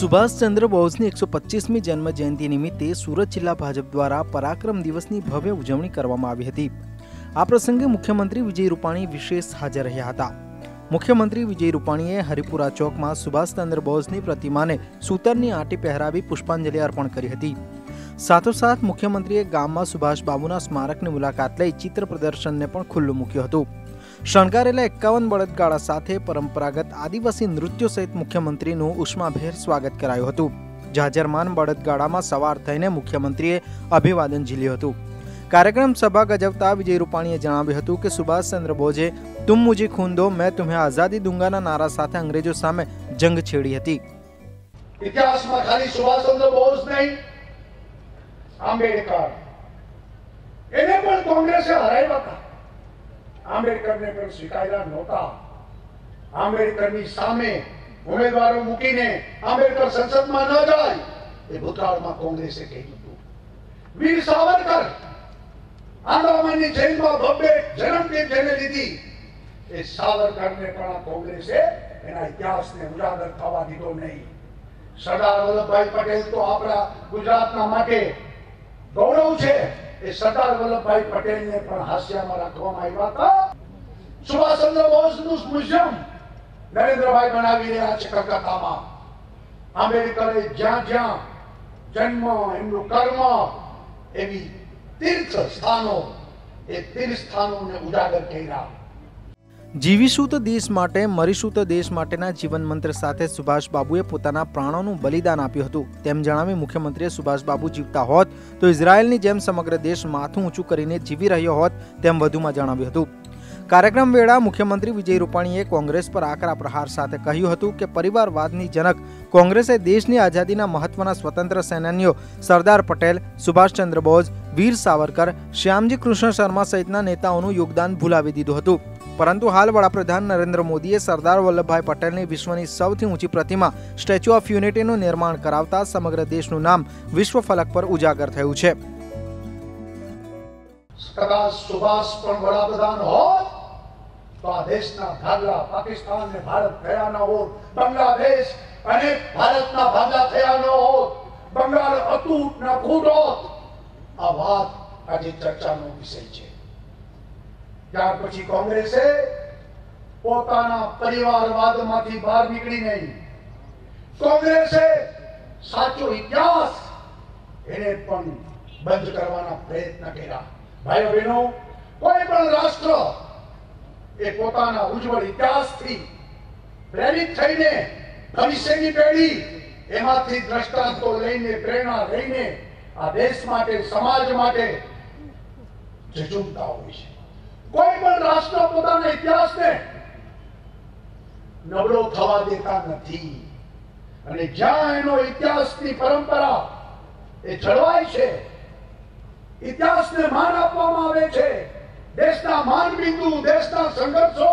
સુભાષચંદ્ર બોઝની એકસો પચીસમી જન્મ જયંતિ નિમિત્તે સુરત જિલ્લા ભાજપ દ્વારા પરાક્રમ દિવસની ભવ્ય ઉજવણી કરવામાં આવી હતી. આ પ્રસંગે મુખ્યમંત્રી વિજય રૂપાણી વિશેષ હાજર રહ્યા હતા. મુખ્યમંત્રી વિજય રૂપાણીએ હરિપુરા ચોકમાં સુભાષચંદ્ર બોઝની પ્રતિમાને સૂતરની આંટી પહેરાવી પુષ્પાંજલિ અર્પણ કરી હતી. સાથોસાથ મુખ્યમંત્રીએ ગામમાં સુભાષ બાબુના સ્મારકની મુલાકાત લઈ ચિત્ર પ્રદર્શનને પણ ખુલ્લું મૂક્યું હતું. શણગારેલા એકાવન બળદગાળા સાથે પરંપરાગત આદિવાસી નૃત્યો સહિત મુખ્યમંત્રીનું ઉષ્માભેર સ્વાગત કરાયું હતું. જાજરમાન બળદગાળામાં સવાર થઈને મુખ્યમંત્રીએ અભિવાદન ઝીલ્યું હતું. કાર્યક્રમ સભા ગજવતા વિજય રૂપાણીએ જણાવ્યું હતું કે સુભાષચંદ્ર બોઝે, તુમ મુજે ખૂન દો, મેં તુમ્હે આઝાદી દુંગાના નારા સાથે અંગ્રેજો સામે જંગ છેડી હતી. ઇતિહાસમાં ખાલી સુભાષચંદ્ર બોઝ નહીં, આંબેડકર. એને પણ કોંગ્રેસે હરાવ્યા હતા. આંબેડકરને પણ સ્વીકાર્યા નહોતા. આંબેડકરની સામે ઉમેદવારો મૂકીને આંબેડકર સંસદમાં ન જાય, એ ભૂતકાળમાં કોંગ્રેસે કહ્યું હતું. વીર સાવરકર આંદામાનની જેલમાં બબ્બે જન્મદિન જેને લીધી, એ સાવરકરને પણ આ કોંગ્રેસે એના ઇતિહાસને ઉજાગર થવા દીધો નહીં. સરદાર વલ્લભભાઈ પટેલ તો આપણા ગુજરાતના માટે ગૌરવ છે. એ સરદાર વલ્લભભાઈ પટેલને પણ હાસ્યામાં રાખવામાં આવ્યા હતા. સુભાષચંદ્ર બોઝનું મ્યુઝિયમ નરેન્દ્રભાઈ બનાવી રહ્યા છે કલકત્તામાં. આંબેડકરે જ્યાં જ્યાં જન્મ, એમનું કર્મ, એવી તીર્થ સ્થાનો એ તીર્થ સ્થાનોને ઉજાગર કર્યા. જીવીશું તો દેશ માટે, મરીશું તો દેશ માટેના જીવન મંત્ર સાથે સુભાષબાબુએ પોતાના પ્રાણોનું બલિદાન આપ્યું હતું. તેમ જણાવી મુખ્યમંત્રીએ સુભાષબાબુ જીવતા હોત, તો ઇઝરાયલની જેમ સમગ્ર દેશ માથું ઊંચું કરીને જીવી રહ્યો હોત, તેમ વધુમાં જણાવ્યું હતું. કાર્યક્રમ વેળા મુખ્યમંત્રી વિજય રૂપાણીએ કોંગ્રેસ પર આકરા પ્રહાર સાથે કહ્યું હતું કે, પરિવારવાદની જનક, કોંગ્રેસે દેશની આઝાદીના મહત્વના સ્વતંત્ર સેનાનીઓ સરદાર પટેલ, સુભાષચંદ્ર બોઝ, વીર સાવરકર, શ્યામજી કૃષ્ણ શર્મા સહિતના નેતાઓનું યોગદાન ભૂલાવી દીધું હતું. પરંતુ હાલ વડાપ્રધાન નરેન્દ્ર મોદીએ સરદાર વલ્લભભાઈ પટેલની વિશ્વની સૌથી ઊંચી પ્રતિમા સ્ટેચ્યુ ઓફ યુનિટીનું નિર્માણ કરાવતા સમગ્ર દેશનું નામ વિશ્વ ફલક પર ઉજાગર થયું છે. બંગાળ અતૂટ ન ખૂટોત આ વાત આજે ચર્ચાનો વિષય છે. ત્યાર પછી કોંગ્રેસે પોતાના પરિવારવાદમાંથી બહાર નીકળી નહીં કોંગ્રેસે સાચો ઇતિહાસ એને પણ બંધ કરવાના પ્રયત્ન કર્યા. ભાઈઓ બહેનો, કોઈ પણ રાષ્ટ્ર એ પોતાના ઉજ્જવળ ઇતિહાસથી પ્રેરિત થઈને ભવિષ્યની પેઢી એમાંથી દ્રષ્ટાંતો લઈને, પ્રેરણા લઈને આ દેશ માટે, સમાજ માટે ઝઝુમતા હોય છે. કોઈ પણ રાષ્ટ્ર પોતાના ઇતિહાસને નબળો થવા દેતા નથી. અને જ્યાં એનો ઇતિહાસની પરંપરા એ જળવાય છે, ઇતિહાસને માન આપવામાં આવે છે, દેશના માન બિંદુ, દેશના સંઘર્ષો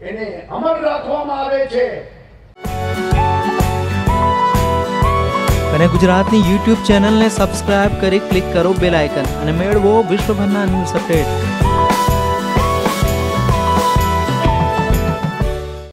એને અમર રાખવામાં આવે છે. અને ગુજરાતની યુટ્યુબ ચેનલને સબસ્ક્રાઇબ કરી ક્લિક કરો બેલ આઇકન અને મેળવો વિશ્વભરના ન્યૂઝ અપડેટ